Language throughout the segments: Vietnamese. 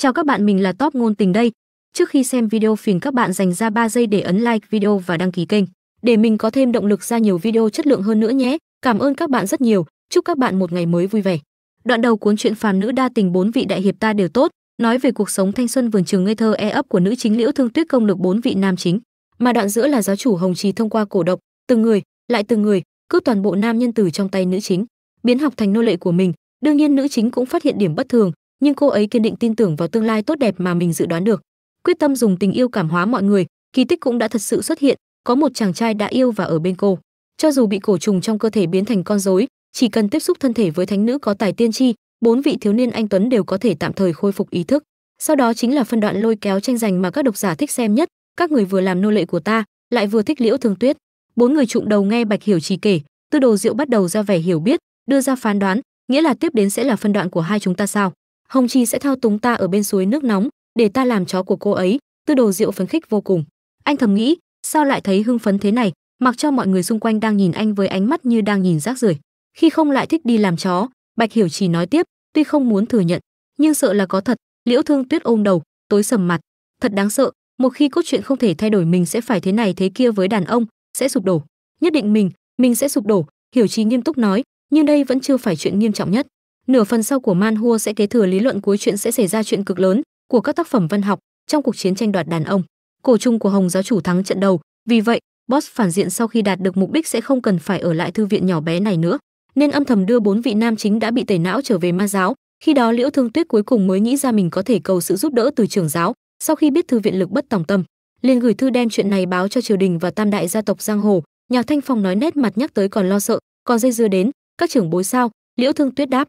Chào các bạn, mình là Top ngôn tình đây. Trước khi xem video phiền các bạn dành ra 3 giây để ấn like video và đăng ký kênh để mình có thêm động lực ra nhiều video chất lượng hơn nữa nhé. Cảm ơn các bạn rất nhiều. Chúc các bạn một ngày mới vui vẻ. Đoạn đầu cuốn truyện phàm nữ đa tình bốn vị đại hiệp ta đều tốt, nói về cuộc sống thanh xuân vườn trường ngây thơ e ấp của nữ chính Liễu Thương Tuyết công lực bốn vị nam chính, mà đoạn giữa là giáo chủ Hồng Trì thông qua cổ độc, từng người, lại từng người, cướp toàn bộ nam nhân tử trong tay nữ chính, biến học thành nô lệ của mình. Đương nhiên nữ chính cũng phát hiện điểm bất thường, nhưng cô ấy kiên định tin tưởng vào tương lai tốt đẹp mà mình dự đoán được. Quyết tâm dùng tình yêu cảm hóa mọi người, kỳ tích cũng đã thật sự xuất hiện, có một chàng trai đã yêu và ở bên cô. Cho dù bị cổ trùng trong cơ thể biến thành con rối, chỉ cần tiếp xúc thân thể với thánh nữ có tài tiên tri, bốn vị thiếu niên anh tuấn đều có thể tạm thời khôi phục ý thức. Sau đó chính là phân đoạn lôi kéo tranh giành mà các độc giả thích xem nhất, các người vừa làm nô lệ của ta, lại vừa thích liễu thương tuyết. Bốn người trụng đầu nghe bạch hiểu trì kể, tư đồ diệu bắt đầu ra vẻ hiểu biết, đưa ra phán đoán, nghĩa là tiếp đến sẽ là phân đoạn của hai chúng ta sao? Hồng chi sẽ thao túng ta ở bên suối nước nóng, để ta làm chó của cô ấy. Tư đồ diệu phấn khích vô cùng. Anh thầm nghĩ, sao lại thấy hưng phấn thế này, mặc cho mọi người xung quanh đang nhìn anh với ánh mắt như đang nhìn rác rưởi. Khi không lại thích đi làm chó, bạch hiểu chỉ nói tiếp, tuy không muốn thừa nhận, nhưng sợ là có thật. Liễu thương tuyết ôm đầu, tối sầm mặt. Thật đáng sợ, một khi cốt truyện không thể thay đổi mình sẽ phải thế này thế kia với đàn ông, sẽ sụp đổ. Nhất định mình mình sẽ sụp đổ, hiểu trì nghiêm túc nói, nhưng đây vẫn chưa phải chuyện nghiêm trọng nhất nửa phần sau của manhua sẽ kế thừa lý luận cuối chuyện sẽ xảy ra chuyện cực lớn của các tác phẩm văn học trong cuộc chiến tranh đoạt đàn ông. Cổ trung của hồng giáo chủ thắng trận đầu. Vì vậy, boss phản diện sau khi đạt được mục đích sẽ không cần phải ở lại thư viện nhỏ bé này nữa. Nên âm thầm đưa bốn vị nam chính đã bị tẩy não trở về ma giáo. Khi đó liễu thương tuyết cuối cùng mới nghĩ ra mình có thể cầu sự giúp đỡ từ trưởng giáo. Sau khi biết thư viện lực bất tòng tâm, liền gửi thư đem chuyện này báo cho triều đình và tam đại gia tộc giang hồ. Nhạc thanh phong nói nét mặt nhắc tới còn lo sợ, còn dây dưa đến, các trưởng bối sao? Liễu thương tuyết đáp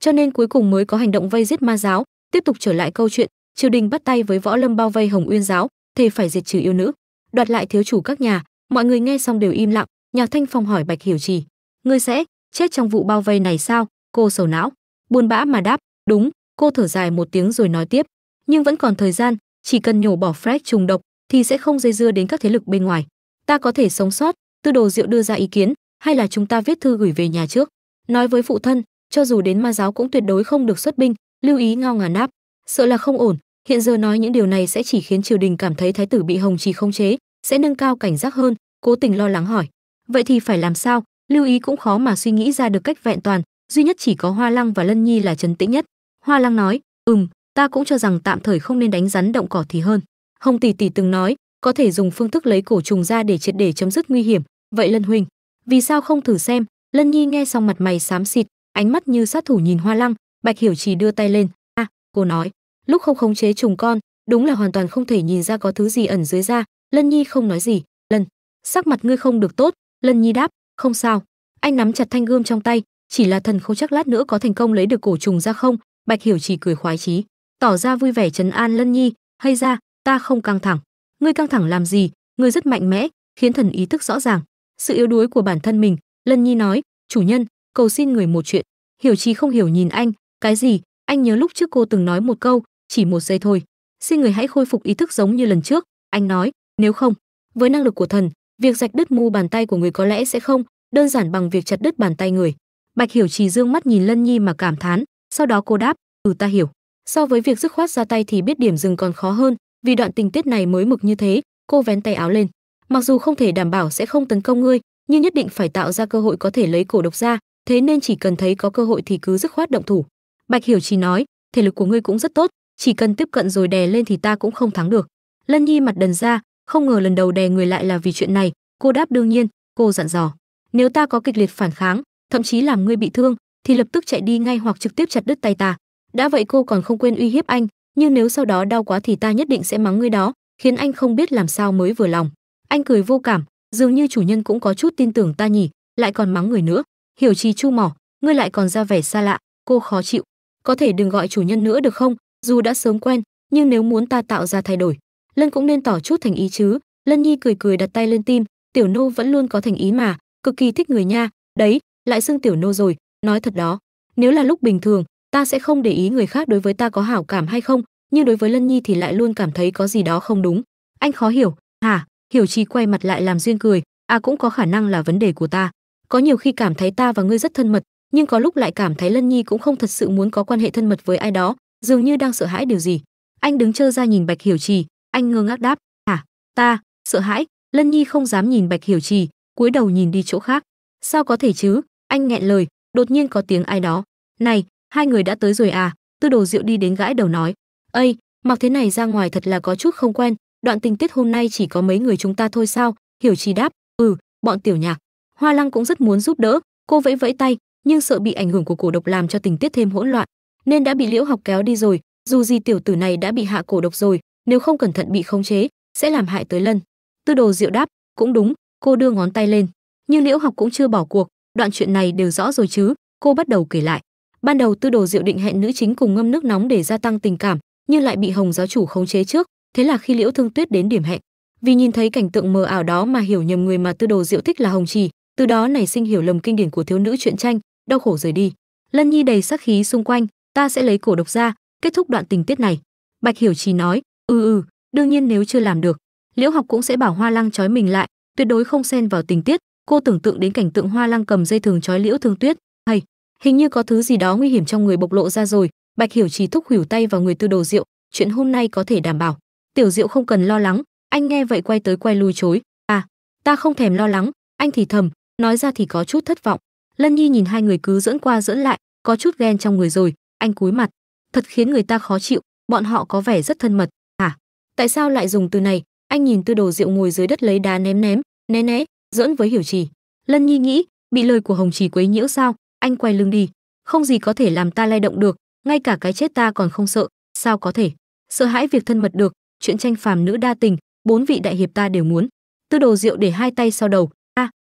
cho nên cuối cùng mới có hành động vây giết ma giáo. Tiếp tục trở lại câu chuyện, triều đình bắt tay với võ lâm bao vây hồng uyên giáo, thề phải diệt trừ yêu nữ. Đoạt lại thiếu chủ các nhà, mọi người nghe xong đều im lặng. Nhạc thanh phong hỏi bạch hiểu trì, ngươi sẽ chết trong vụ bao vây này sao? Cô sầu não. Buồn bã mà đáp, đúng, cô thở dài một tiếng rồi nói tiếp, nhưng vẫn còn thời gian, chỉ cần nhổ bỏ Fred trùng độc thì sẽ không dây dưa đến các thế lực bên ngoài. Ta có thể sống sót, tư đồ diệu đưa ra ý kiến, hay là chúng ta viết thư gửi về nhà trước? Nói với phụ thân cho dù đến ma giáo cũng tuyệt đối không được xuất binh, lưu ý ngao ngà náp. Sợ là không ổn, hiện giờ nói những điều này sẽ chỉ khiến triều đình cảm thấy thái tử bị hồng trì không chế, sẽ nâng cao cảnh giác hơn, cố tình lo lắng hỏi. Vậy thì phải làm sao? Lưu ý cũng khó mà suy nghĩ ra được cách vẹn toàn, duy nhất chỉ có hoa lăng và lân nhi là trấn tĩnh nhất. Hoa lăng nói, ừm, ta cũng cho rằng tạm thời không nên đánh rắn động cỏ thì hơn. Hồng tỷ tỷ từng nói, có thể dùng phương thức lấy cổ trùng ra để triệt để chấm dứt nguy hiểm. Vậy lân huynh, vì sao không thử xem? Lân nhi nghe xong mặt mày xám xịt ánh mắt như sát thủ nhìn hoa lăng bạch hiểu chỉ đưa tay lên. A à, cô nói lúc không khống chế trùng con đúng là hoàn toàn không thể nhìn ra có thứ gì ẩn dưới da. Lân nhi không nói gì. Lân sắc mặt ngươi không được tốt. Lân nhi đáp không sao. Anh nắm chặt thanh gươm trong tay chỉ là thần không chắc lát nữa có thành công lấy được cổ trùng ra không? Bạch hiểu chỉ cười khoái chí tỏ ra vui vẻ trấn an lân nhi. Hay ra ta không căng thẳng. Ngươi căng thẳng làm gì? Ngươi rất mạnh mẽ khiến thần ý thức rõ ràng. Sự yếu đuối của bản thân mình. Lân nhi nói chủ nhân cầu xin người một chuyện hiểu trí không hiểu nhìn anh. Cái gì? Anh nhớ lúc trước cô từng nói một câu, chỉ một giây thôi. Xin người hãy khôi phục ý thức giống như lần trước. Anh nói, nếu không, với năng lực của thần, việc rạch đứt mu bàn tay của người có lẽ sẽ không đơn giản bằng việc chặt đứt bàn tay người. Bạch hiểu trì dương mắt nhìn lân nhi mà cảm thán, sau đó cô đáp ừ ta hiểu. So với việc dứt khoát ra tay thì biết điểm dừng còn khó hơn, vì đoạn tình tiết này mới mực như thế. Cô vén tay áo lên, mặc dù không thể đảm bảo sẽ không tấn công ngươi, nhưng nhất định phải tạo ra cơ hội có thể lấy cổ độc ra thế nên chỉ cần thấy có cơ hội thì cứ dứt khoát động thủ. Bạch hiểu chỉ nói, thể lực của ngươi cũng rất tốt, chỉ cần tiếp cận rồi đè lên thì ta cũng không thắng được. Lân nhi mặt đần ra, không ngờ lần đầu đè người lại là vì chuyện này, cô đáp đương nhiên, cô dặn dò, nếu ta có kịch liệt phản kháng, thậm chí làm ngươi bị thương, thì lập tức chạy đi ngay hoặc trực tiếp chặt đứt tay ta. Đã vậy cô còn không quên uy hiếp anh, nhưng nếu sau đó đau quá thì ta nhất định sẽ mắng ngươi đó, khiến anh không biết làm sao mới vừa lòng. Anh cười vô cảm, dường như chủ nhân cũng có chút tin tưởng ta nhỉ, lại còn mắng người nữa hiểu trì chu mỏ, ngươi lại còn ra vẻ xa lạ, cô khó chịu. Có thể đừng gọi chủ nhân nữa được không? Dù đã sớm quen, nhưng nếu muốn ta tạo ra thay đổi, lân cũng nên tỏ chút thành ý chứ. Lân nhi cười cười đặt tay lên tim, tiểu nô vẫn luôn có thành ý mà, cực kỳ thích người nha. Đấy, lại xưng tiểu nô rồi, nói thật đó. Nếu là lúc bình thường, ta sẽ không để ý người khác đối với ta có hảo cảm hay không, nhưng đối với lân nhi thì lại luôn cảm thấy có gì đó không đúng. Anh khó hiểu. Hả? Hiểu Trì quay mặt lại làm duyên cười. À cũng có khả năng là vấn đề của ta có nhiều khi cảm thấy ta và ngươi rất thân mật nhưng có lúc lại cảm thấy lân nhi cũng không thật sự muốn có quan hệ thân mật với ai đó dường như đang sợ hãi điều gì. Anh đứng trơ ra nhìn Bạch Hiểu Trì, anh ngơ ngác đáp, "Hả? Ta, sợ hãi?" Lân Nhi không dám nhìn Bạch Hiểu Trì, cúi đầu nhìn đi chỗ khác. "Sao có thể chứ?" Anh nghẹn lời, đột nhiên có tiếng ai đó. "Này, hai người đã tới rồi à?" Tư Đồ rượu đi đến gãi đầu nói. "Ây, mặc thế này ra ngoài thật là có chút không quen, đoạn tình tiết hôm nay chỉ có mấy người chúng ta thôi sao?" Hiểu Trì đáp, "Ừ, bọn tiểu nhạc." Hoa Lăng cũng rất muốn giúp đỡ, cô vẫy vẫy tay, nhưng sợ bị ảnh hưởng của cổ độc làm cho tình tiết thêm hỗn loạn, nên đã bị Liễu Học kéo đi rồi, dù gì tiểu tử này đã bị hạ cổ độc rồi, nếu không cẩn thận bị khống chế, sẽ làm hại tới Lân. Tư Đồ Diệu đáp, cũng đúng, cô đưa ngón tay lên. Nhưng Liễu Học cũng chưa bỏ cuộc, đoạn chuyện này đều rõ rồi chứ, cô bắt đầu kể lại. Ban đầu Tư Đồ Diệu định hẹn nữ chính cùng ngâm nước nóng để gia tăng tình cảm, nhưng lại bị Hồng giáo chủ khống chế trước, thế là khi Liễu Thương Tuyết đến điểm hẹn, vì nhìn thấy cảnh tượng mờ ảo đó mà hiểu nhầm người mà Tư Đồ Diệu thích là Hồng Trì, từ đó nảy sinh hiểu lầm kinh điển của thiếu nữ truyện tranh, đau khổ rời đi. Lân Nhi đầy sát khí xung quanh, ta sẽ lấy cổ độc ra, kết thúc đoạn tình tiết này. Bạch Hiểu Trì nói, ừ ừ, đương nhiên nếu chưa làm được, Liễu Học cũng sẽ bảo Hoa Lăng trói mình lại, tuyệt đối không xen vào tình tiết. Cô tưởng tượng đến cảnh tượng Hoa Lăng cầm dây thừng trói Liễu Thương Tuyết, hay hình như có thứ gì đó nguy hiểm trong người bộc lộ ra rồi. Bạch Hiểu Trì thúc hủy tay vào người Tư Đồ Diệu, chuyện hôm nay có thể đảm bảo. Tiểu Diệu không cần lo lắng, anh nghe vậy quay tới quay lui chối. À, ta không thèm lo lắng, anh thì thầm, nói ra thì có chút thất vọng. Lân Nhi nhìn hai người cứ dẫn qua dẫn lại, có chút ghen trong người rồi, anh cúi mặt, thật khiến người ta khó chịu, bọn họ có vẻ rất thân mật. À, tại sao lại dùng từ này? Anh nhìn Tư Đồ Diệu ngồi dưới đất lấy đá ném ném, né né, dẫn với Hiểu Trì. Lân Nhi nghĩ, bị lời của Hồng Trì quấy nhiễu sao? Anh quay lưng đi, không gì có thể làm ta lay động được, ngay cả cái chết ta còn không sợ, sao có thể? Sợ hãi việc thân mật được, chuyện tranh phàm nữ đa tình, bốn vị đại hiệp ta đều muốn. Tư Đồ Diệu để hai tay sau đầu,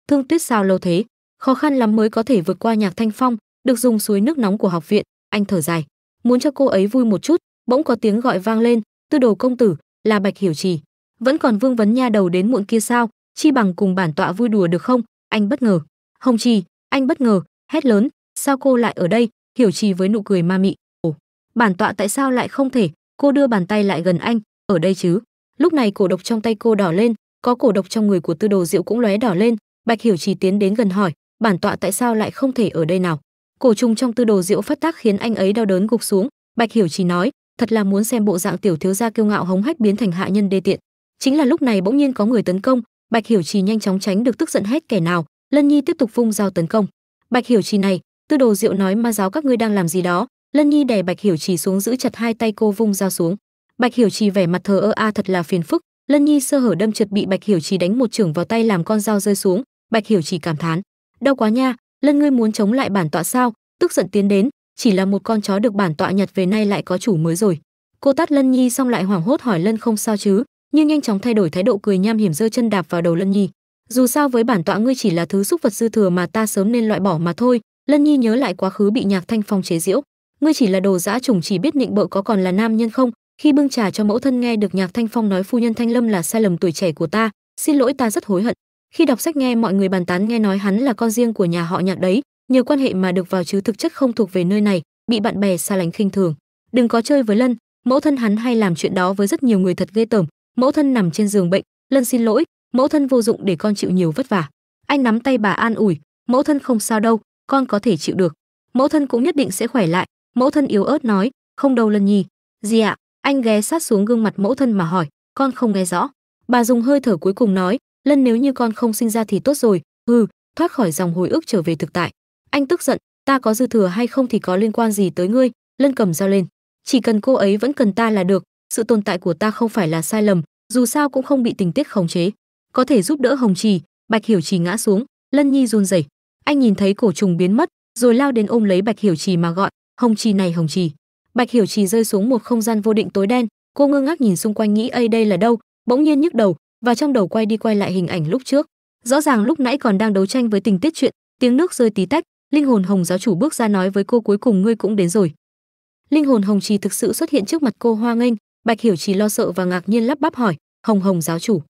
Thương Tuyết sao lâu thế? Khó khăn lắm mới có thể vượt qua Nhạc Thanh Phong, được dùng suối nước nóng của học viện, anh thở dài, muốn cho cô ấy vui một chút, bỗng có tiếng gọi vang lên, "Tư Đồ công tử, là Bạch Hiểu Trì." Vẫn còn Vương vấn nha đầu đến muộn kia sao? Chi bằng cùng bản tọa vui đùa được không? Anh bất ngờ. Hồng Trì, anh bất ngờ, hét lớn, "Sao cô lại ở đây?" Hiểu Trì với nụ cười ma mị, "Ồ, bản tọa tại sao lại không thể?" Cô đưa bàn tay lại gần anh, "Ở đây chứ?" Lúc này cổ độc trong tay cô đỏ lên, có cổ độc trong người của Tư Đồ Diệu cũng lóe đỏ lên, Bạch Hiểu Trì tiến đến gần hỏi, "Bản tọa tại sao lại không thể ở đây nào?" Cổ trùng trong Tư Đồ Diệu phát tác khiến anh ấy đau đớn gục xuống, Bạch Hiểu Trì nói, "Thật là muốn xem bộ dạng tiểu thiếu gia kiêu ngạo hống hách biến thành hạ nhân đê tiện." Chính là lúc này bỗng nhiên có người tấn công, Bạch Hiểu Trì nhanh chóng tránh được tức giận hét kẻ nào, Lân Nhi tiếp tục vung dao tấn công. Bạch Hiểu Trì này, Tư Đồ Diệu nói ma giáo các ngươi đang làm gì đó, Lân Nhi đè Bạch Hiểu Trì xuống giữ chặt hai tay cô vung dao xuống. Bạch Hiểu Trì vẻ mặt thờ ơ a à thật là phiền phức, Lân Nhi sơ hở đâm trượt bị Bạch Hiểu Trì đánh một chưởng vào tay làm con dao rơi xuống, Bạch Hiểu chỉ cảm thán, đau quá nha, Lân ngươi muốn chống lại bản tọa sao? Tức giận tiến đến, chỉ là một con chó được bản tọa nhặt về nay lại có chủ mới rồi. Cô tát Lân Nhi xong lại hoảng hốt hỏi Lân không sao chứ, nhưng nhanh chóng thay đổi thái độ cười nham hiểm giơ chân đạp vào đầu Lân Nhi. Dù sao với bản tọa ngươi chỉ là thứ xúc vật dư thừa mà ta sớm nên loại bỏ mà thôi. Lân Nhi nhớ lại quá khứ bị Nhạc Thanh Phong chế giễu, ngươi chỉ là đồ dã trùng chỉ biết nịnh bợ có còn là nam nhân không? Khi bưng trà cho mẫu thân nghe được Nhạc Thanh Phong nói phu nhân Thanh Lâm là sai lầm tuổi trẻ của ta, xin lỗi ta rất hối hận. Khi đọc sách nghe mọi người bàn tán nghe nói hắn là con riêng của nhà họ Nhạc đấy, nhờ quan hệ mà được vào chứ thực chất không thuộc về nơi này, bị bạn bè xa lánh khinh thường. Đừng có chơi với Lân, mẫu thân hắn hay làm chuyện đó với rất nhiều người thật ghê tởm. Mẫu thân nằm trên giường bệnh, Lân xin lỗi, mẫu thân vô dụng để con chịu nhiều vất vả. Anh nắm tay bà an ủi, mẫu thân không sao đâu, con có thể chịu được. Mẫu thân cũng nhất định sẽ khỏe lại. Mẫu thân yếu ớt nói, không đâu Lân Nhi. Gì ạ? Anh ghé sát xuống gương mặt mẫu thân mà hỏi, con không nghe rõ. Bà dùng hơi thở cuối cùng nói, Lân nếu như con không sinh ra thì tốt rồi, hừ, thoát khỏi dòng hồi ức trở về thực tại. Anh tức giận, ta có dư thừa hay không thì có liên quan gì tới ngươi? Lân cầm dao lên, chỉ cần cô ấy vẫn cần ta là được, sự tồn tại của ta không phải là sai lầm, dù sao cũng không bị tình tiết khống chế. Có thể giúp đỡ Hồng Trì, Bạch Hiểu Trì ngã xuống, Lân Nhi run rẩy. Anh nhìn thấy cổ trùng biến mất, rồi lao đến ôm lấy Bạch Hiểu Trì mà gọi, "Hồng Trì này Hồng Trì." Bạch Hiểu Trì rơi xuống một không gian vô định tối đen, cô ngơ ngác nhìn xung quanh nghĩ ấy đây là đâu, bỗng nhiên nhức đầu, và trong đầu quay đi quay lại hình ảnh lúc trước. Rõ ràng lúc nãy còn đang đấu tranh với tình tiết chuyện, tiếng nước rơi tí tách, linh hồn Hồng giáo chủ bước ra nói với cô cuối cùng ngươi cũng đến rồi. Linh hồn Hồng Trì thực sự xuất hiện trước mặt cô Hoa Nghênh, Bạch Hiểu Trì lo sợ và ngạc nhiên lắp bắp hỏi, "Hồng Hồng giáo chủ?"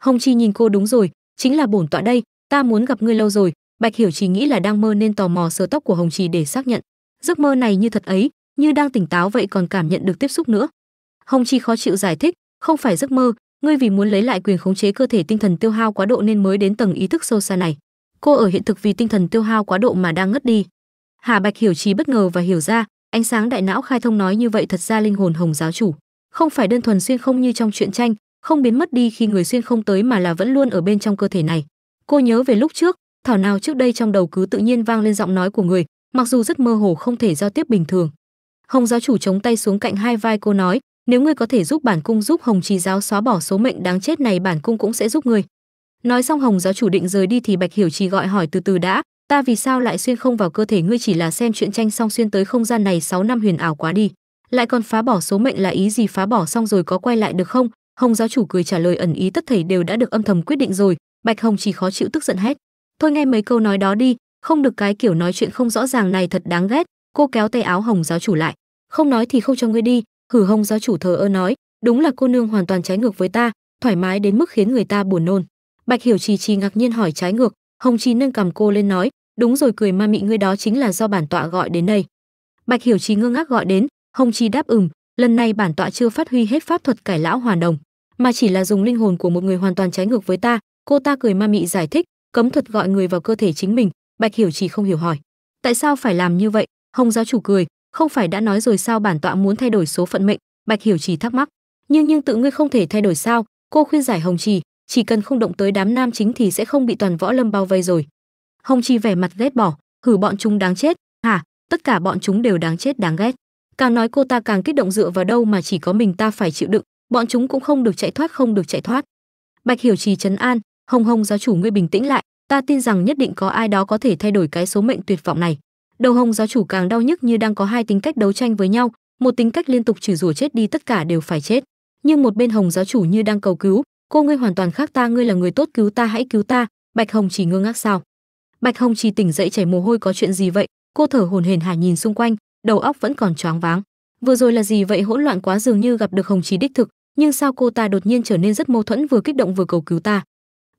Hồng Trì nhìn cô đúng rồi, chính là bổn tọa đây, ta muốn gặp ngươi lâu rồi. Bạch Hiểu Trì nghĩ là đang mơ nên tò mò sờ tóc của Hồng Trì để xác nhận. Giấc mơ này như thật ấy, như đang tỉnh táo vậy còn cảm nhận được tiếp xúc nữa. Hồng Trì khó chịu giải thích, không phải giấc mơ, ngươi vì muốn lấy lại quyền khống chế cơ thể tinh thần tiêu hao quá độ nên mới đến tầng ý thức sâu xa này. Cô ở hiện thực vì tinh thần tiêu hao quá độ mà đang ngất đi. Hà Bạch hiểu trí bất ngờ và hiểu ra, ánh sáng đại não khai thông nói như vậy thật ra linh hồn hồng giáo chủ không phải đơn thuần xuyên không như trong truyện tranh không biến mất đi khi người xuyên không tới mà là vẫn luôn ở bên trong cơ thể này cô nhớ về lúc trước thảo nào trước đây trong đầu cứ tự nhiên vang lên giọng nói của người mặc dù rất mơ hồ không thể giao tiếp bình thường hồng giáo chủ chống tay xuống cạnh hai vai cô nói nếu ngươi có thể giúp bản cung giúp hồng trì giáo xóa bỏ số mệnh đáng chết này, bản cung cũng sẽ giúp ngươi. Nói xong hồng giáo chủ định rời đi thì bạch hiểu trì gọi hỏi từ từ đã, ta vì sao lại xuyên không vào cơ thể ngươi chỉ là xem chuyện tranh xong xuyên tới không gian này 6 năm huyền ảo quá đi? Lại còn phá bỏ số mệnh là ý gì phá bỏ xong rồi có quay lại được không? Hồng giáo chủ cười trả lời, ẩn ý tất thảy đều đã được âm thầm quyết định rồi. Bạch hồng chỉ khó chịu tức giận hét, thôi nghe mấy câu nói đó đi, không được cái kiểu nói chuyện không rõ ràng này thật đáng ghét. Cô kéo tay áo hồng giáo chủ lại, không nói thì không cho ngươi đi hử hông giáo chủ thờ ơ nói, đúng là cô nương hoàn toàn trái ngược với ta, thoải mái đến mức khiến người ta buồn nôn. Bạch hiểu trì trì ngạc nhiên hỏi trái ngược, hồng trì nâng cầm cô lên nói, đúng rồi cười ma mị ngươi đó chính là do bản tọa gọi đến đây. Bạch hiểu trì ngơ ngác gọi đến, hồng trì đáp, ừm, lần này bản tọa chưa phát huy hết pháp thuật cải lão hoàn đồng, mà chỉ là dùng linh hồn của một người hoàn toàn trái ngược với ta, cô ta cười ma mị giải thích, cấm thuật gọi người vào cơ thể chính mình. Bạch hiểu trì không hiểu hỏi, tại sao phải làm như vậy? Hồng giáo chủ cười không phải đã nói rồi sao bản tọa muốn thay đổi số phận mệnh? Bạch hiểu trì thắc mắc. Nhưng nhưng tự ngươi không thể thay đổi sao? Cô khuyên giải hồng trì, chỉ cần không động tới đám nam chính thì sẽ không bị toàn võ lâm bao vây rồi. Hồng trì vẻ mặt ghét bỏ, hử bọn chúng đáng chết. Hả? Tất cả bọn chúng đều đáng chết, đáng ghét. Càng nói cô ta càng kích động dựa vào đâu mà chỉ có mình ta phải chịu đựng. Bọn chúng cũng không được chạy thoát, không được chạy thoát. Bạch hiểu trì trấn an. Hồng hồng giáo chủ ngươi bình tĩnh lại. Ta tin rằng nhất định có ai đó có thể thay đổi cái số mệnh tuyệt vọng này đầu hồng giáo chủ càng đau nhức như đang có hai tính cách đấu tranh với nhau, một tính cách liên tục chửi rủa chết đi tất cả đều phải chết. Nhưng một bên hồng giáo chủ như đang cầu cứu, cô ngươi hoàn toàn khác ta, ngươi là người tốt cứu ta, hãy cứu ta. Bạch hồng chỉ ngơ ngác sao? Bạch hồng chỉ tỉnh dậy chảy mồ hôi, có chuyện gì vậy? Cô thở hổn hển hả nhìn xung quanh, đầu óc vẫn còn choáng váng. Vừa rồi là gì vậy? Hỗn loạn quá, dường như gặp được hồng trì đích thực, nhưng sao cô ta đột nhiên trở nên rất mâu thuẫn vừa kích động vừa cầu cứu ta?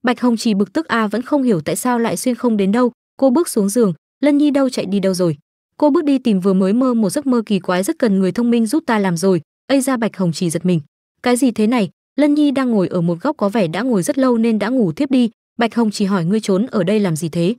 Bạch hồng trì bực tức a vẫn không hiểu tại sao lại xuyên không đến đâu. Cô bước xuống giường lân nhi đâu chạy đi đâu rồi? Cô bước đi tìm vừa mới mơ một giấc mơ kỳ quái rất cần người thông minh giúp ta làm rồi. Ây ra bạch hồng trì giật mình. Cái gì thế này? Lân nhi đang ngồi ở một góc có vẻ đã ngồi rất lâu nên đã ngủ thiếp đi. Bạch hồng trì hỏi ngươi trốn ở đây làm gì thế?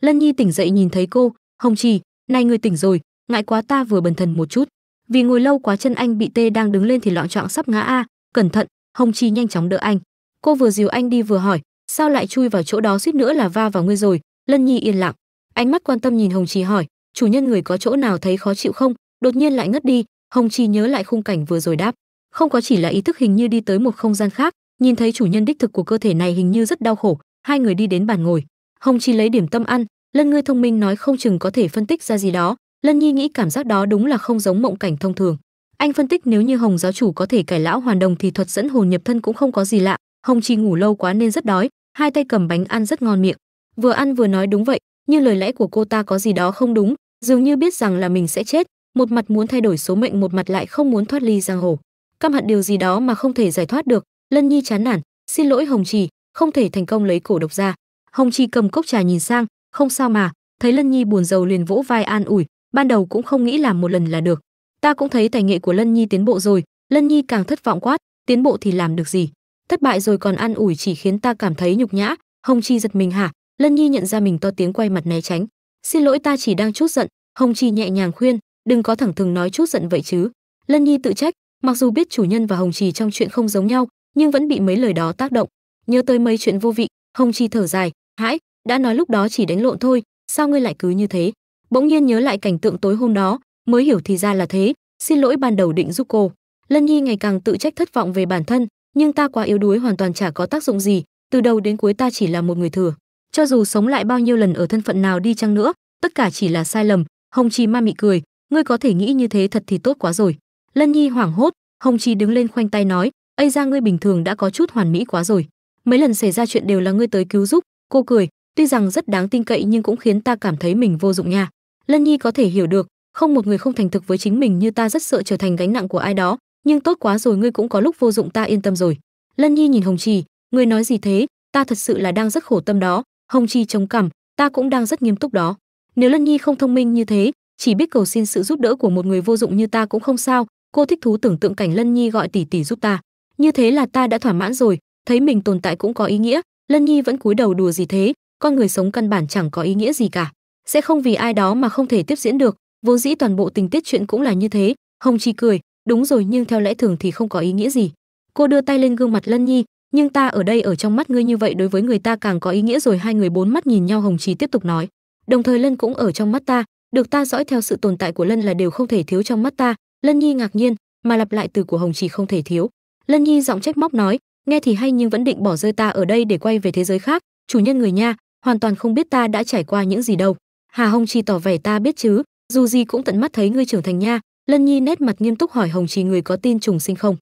Lân nhi tỉnh dậy nhìn thấy cô. Hồng trì, này ngươi tỉnh rồi. Ngại quá ta vừa bần thần một chút. Vì ngồi lâu quá chân anh bị tê đang đứng lên thì loạn trọng sắp ngã a. Cẩn thận, hồng trì nhanh chóng đỡ anh. Cô vừa dìu anh đi vừa hỏi, sao lại chui vào chỗ đó suýt nữa là va vào ngươi rồi? Lân nhi yên lặng ánh mắt quan tâm nhìn hồng chi hỏi, chủ nhân người có chỗ nào thấy khó chịu không? Đột nhiên lại ngất đi, hồng chi nhớ lại khung cảnh vừa rồi đáp, không có chỉ là ý thức hình như đi tới một không gian khác, nhìn thấy chủ nhân đích thực của cơ thể này hình như rất đau khổ, hai người đi đến bàn ngồi. Hồng chi lấy điểm tâm ăn, lân ngươi thông minh nói không chừng có thể phân tích ra gì đó, lân nhi nghĩ cảm giác đó đúng là không giống mộng cảnh thông thường. Anh phân tích nếu như hồng giáo chủ có thể cải lão hoàn đồng thì thuật dẫn hồn nhập thân cũng không có gì lạ. Hồng chi ngủ lâu quá nên rất đói, hai tay cầm bánh ăn rất ngon miệng. Vừa ăn vừa nói, đúng vậy nhưng lời lẽ của cô ta có gì đó không đúng, dường như biết rằng là mình sẽ chết. Một mặt muốn thay đổi số mệnh, một mặt lại không muốn thoát ly giang hồ. Căm hận điều gì đó mà không thể giải thoát được. Lân nhi chán nản. Xin lỗi hồng trì, không thể thành công lấy cổ độc ra. Hồng trì cầm cốc trà nhìn sang, không sao mà. Thấy lân nhi buồn rầu liền vỗ vai an ủi, ban đầu cũng không nghĩ làm một lần là được. Ta cũng thấy tài nghệ của lân nhi tiến bộ rồi. Lân nhi càng thất vọng quát, tiến bộ thì làm được gì? Thất bại rồi còn an ủi chỉ khiến ta cảm thấy nhục nhã. Hồng chi giật mình hả? Lân nhi nhận ra mình to tiếng quay mặt né tránh. Xin lỗi ta chỉ đang chút giận. Hồng chi nhẹ nhàng khuyên, đừng có thẳng thừng nói chút giận vậy chứ. Lân nhi tự trách, mặc dù biết chủ nhân và hồng trì trong chuyện không giống nhau, nhưng vẫn bị mấy lời đó tác động. Nhớ tới mấy chuyện vô vị, hồng trì thở dài, hãi, đã nói lúc đó chỉ đánh lộn thôi, sao ngươi lại cứ như thế? Bỗng nhiên nhớ lại cảnh tượng tối hôm đó, mới hiểu thì ra là thế. Xin lỗi ban đầu định giúp cô. Lân nhi ngày càng tự trách thất vọng về bản thân, nhưng ta quá yếu đuối hoàn toàn chả có tác dụng gì, từ đầu đến cuối ta chỉ là một người thừa cho dù sống lại bao nhiêu lần ở thân phận nào đi chăng nữa, tất cả chỉ là sai lầm, hồng chi ma mị cười. Ngươi có thể nghĩ như thế thật thì tốt quá rồi. Lân nhi hoảng hốt, hồng chi đứng lên khoanh tay nói, ây ra ngươi bình thường đã có chút hoàn mỹ quá rồi. Mấy lần xảy ra chuyện đều là ngươi tới cứu giúp. Cô cười, tuy rằng rất đáng tin cậy nhưng cũng khiến ta cảm thấy mình vô dụng nha. Lân nhi có thể hiểu được, không một người không thành thực với chính mình như ta rất sợ trở thành gánh nặng của ai đó, nhưng tốt quá rồi, ngươi cũng có lúc vô dụng, ta yên tâm rồi. Lân nhi nhìn hồng trì ngươi nói gì thế? Ta thật sự là đang rất khổ tâm đó hồng trì chống cằm ta cũng đang rất nghiêm túc đó. Nếu lân nhi không thông minh như thế, chỉ biết cầu xin sự giúp đỡ của một người vô dụng như ta cũng không sao. Cô thích thú tưởng tượng cảnh lân nhi gọi tỷ tỷ giúp ta. Như thế là ta đã thỏa mãn rồi, thấy mình tồn tại cũng có ý nghĩa. Lân nhi vẫn cúi đầu đùa gì thế, con người sống căn bản chẳng có ý nghĩa gì cả. Sẽ không vì ai đó mà không thể tiếp diễn được. Vốn dĩ toàn bộ tình tiết chuyện cũng là như thế. Hồng chi cười, đúng rồi, nhưng theo lẽ thường thì không có ý nghĩa gì. Cô đưa tay lên gương mặt lân nhi nhưng ta ở đây ở trong mắt ngươi như vậy đối với người ta càng có ý nghĩa rồi, hai người bốn mắt nhìn nhau hồng trì tiếp tục nói. Đồng thời lân cũng ở trong mắt ta, được ta dõi theo sự tồn tại của lân là đều không thể thiếu trong mắt ta. Lân nhi ngạc nhiên, mà lặp lại từ của hồng trì không thể thiếu. Lân nhi giọng trách móc nói, nghe thì hay nhưng vẫn định bỏ rơi ta ở đây để quay về thế giới khác. Chủ nhân người nha, hoàn toàn không biết ta đã trải qua những gì đâu. Hà hồng trì tỏ vẻ ta biết chứ, dù gì cũng tận mắt thấy ngươi trưởng thành nha. Lân nhi nét mặt nghiêm túc hỏi hồng trì người có tin trùng sinh không?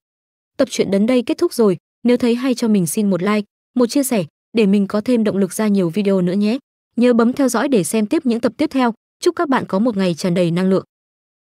Tập truyện đến đây kết thúc rồi nếu thấy hay cho mình xin một like, một chia sẻ, để mình có thêm động lực ra nhiều video nữa nhé. Nhớ bấm theo dõi để xem tiếp những tập tiếp theo. Chúc các bạn có một ngày tràn đầy năng lượng.